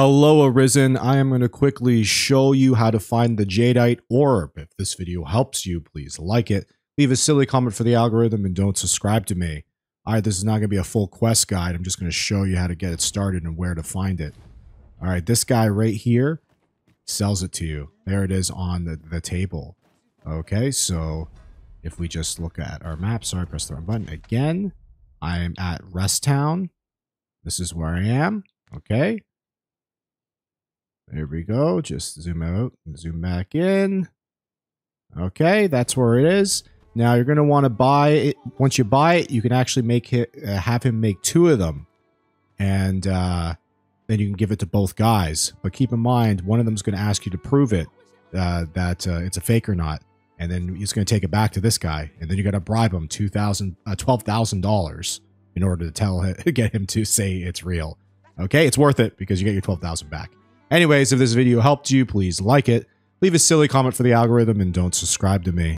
Hello Arisen, I am going to quickly show you how to find the Jadeite Orb. If this video helps you, please like it, leave a silly comment for the algorithm, and don't subscribe to me. Alright, this is not going to be a full quest guide, I'm just going to show you how to get it started and where to find it. Alright, this guy right here sells it to you. There it is on the, the table. Okay, so if we just look at our map, sorry, press the wrong button again. I am at Rest Town. This is where I am. Okay. There we go. Just zoom out and zoom back in. Okay, that's where it is. Now you're going to want to buy it. Once you buy it, you can actually make it, uh, have him make two of them. And uh, then you can give it to both guys. But keep in mind, one of them is going to ask you to prove it, uh, that uh, it's a fake or not. And then he's going to take it back to this guy. And then you got to bribe him 2,000, uh, $12,000 in order to tell him, get him to say it's real. Okay, it's worth it because you get your 12,000 back. Anyways, if this video helped you, please like it, leave a silly comment for the algorithm, and don't subscribe to me.